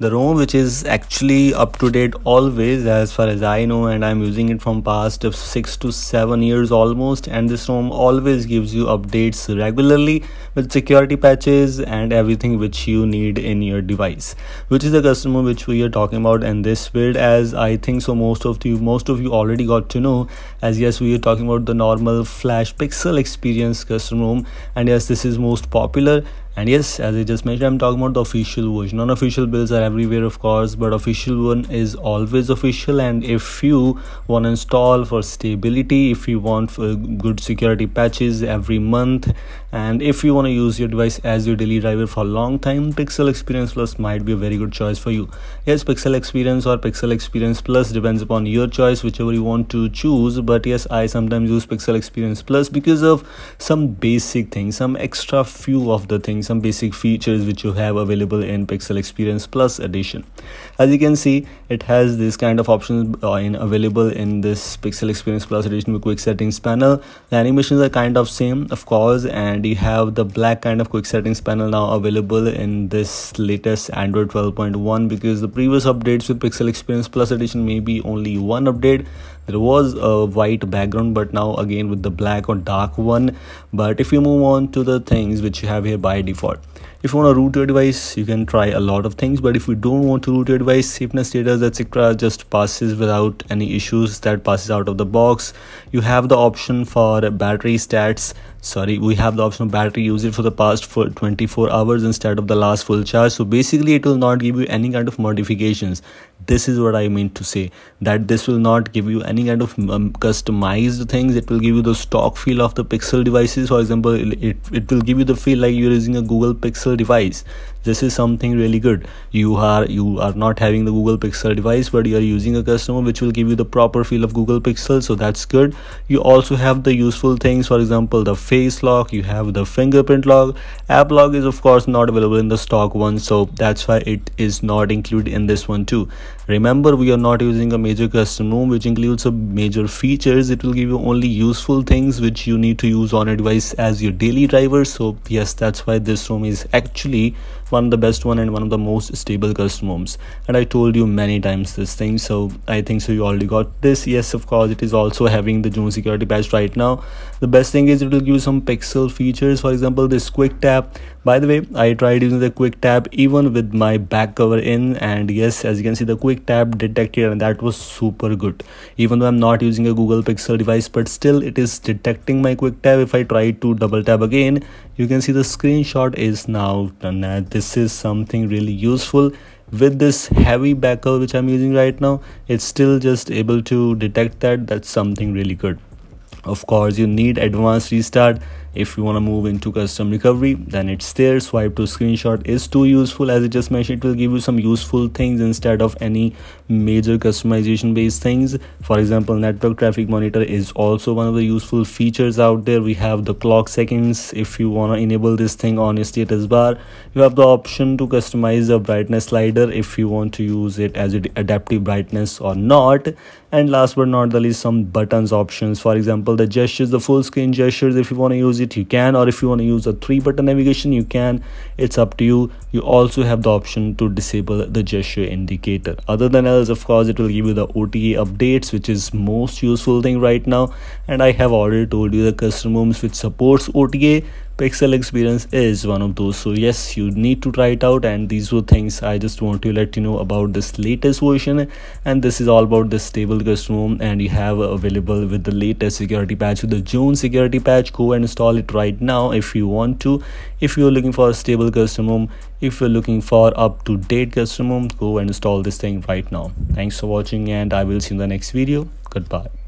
the ROM which is actually up to date always as far as I know and I'm using it from past of 6 to 7 years almost and this ROM always gives you updates regularly with security patches and everything which you need in your device which is the custom ROM which we are talking about in this build. As I think so most of you most of you already got to know as yes we are talking about the normal flash pixel experience custom ROM and yes this is most popular and yes as i just mentioned i'm talking about the official version. Unofficial builds are everywhere of course but official one is always official. And if you want to install for stability if you want good security patches every month and if you want to use your device as your daily driver for a long time pixel experience plus might be a very good choice for you. Yes pixel experience or pixel experience plus depends upon your choice whichever you want to choose. But yes i sometimes use pixel experience plus because of some basic things some extra few of the things some basic features which you have available in pixel experience plus edition. As you can see it has this kind of options uh, in available in this pixel experience plus edition with quick settings panel. The animations are kind of same of course and you have the black kind of quick settings panel now available in this latest android 12.1 because the previous updates with pixel experience plus edition may be only one update there was a white background but now again with the black or dark one. But if you move on to the things which you have here by default if you want to root your device you can try a lot of things but if you don't want to root your device SafetyNet status etc just passes without any issues that passes out of the box. You have the option for battery stats. Sorry we have the option of battery usage for the past for 24 hours instead of the last full charge. So basically it will not give you any kind of modifications. This is what i mean to say that this will not give you any kind of um, customized things. It will give you the stock feel of the pixel devices. For example it, it will give you the feel like you're using a google pixel device this is something really good. You are you are not having the google pixel device but you are using a custom ROM which will give you the proper feel of google pixel so that's good. You also have the useful things for example the face lock you have the fingerprint lock. App lock is of course not available in the stock one so that's why it is not included in this one too. Remember we are not using a major custom ROM which includes a major features. It will give you only useful things which you need to use on a device as your daily driver so yes that's why this ROM is actually one of the best one and one of the most stable custom ROMs and i told you many times this thing so i think so you already got this. Yes of course it is also having the june security patch right now. The best thing is it will give some pixel features. For example this quick tap by the way i tried using the quick tap even with my back cover in and yes as you can see the quick tap detected and that was super good. Even though i'm not using a google pixel device but still it is detecting my quick tap if i try to double tap again you can see the screenshot is now done. This is something really useful. With this heavy back cover which i'm using right now it's still just able to detect that that's something really good. Of course you need advanced restart if you want to move into custom recovery then it's there. Swipe to screenshot is too useful. As i just mentioned it will give you some useful things instead of any major customization based things. For example network traffic monitor is also one of the useful features out there. We have the clock seconds. If you want to enable this thing on your status bar you have the option to customize the brightness slider if you want to use it as an adaptive brightness or not. And last but not the least some buttons options. For example the gestures the full screen gestures if you want to use you can or if you want to use a three button navigation you can. It's up to you. You also have the option to disable the gesture indicator. Other than else of course it will give you the ota updates which is most useful thing right now. And i have already told you the custom ROMs which supports ota pixel experience is one of those. So yes you need to try it out. And these were things i just want to let you know about this latest version. And this is all about the stable custom and you have available with the latest security patch with the june security patch. Go and install it right now if you want to. If you're looking for a stable custom if you're looking for up to date custom go and install this thing right now. Thanks for watching and i will see you in the next video. Goodbye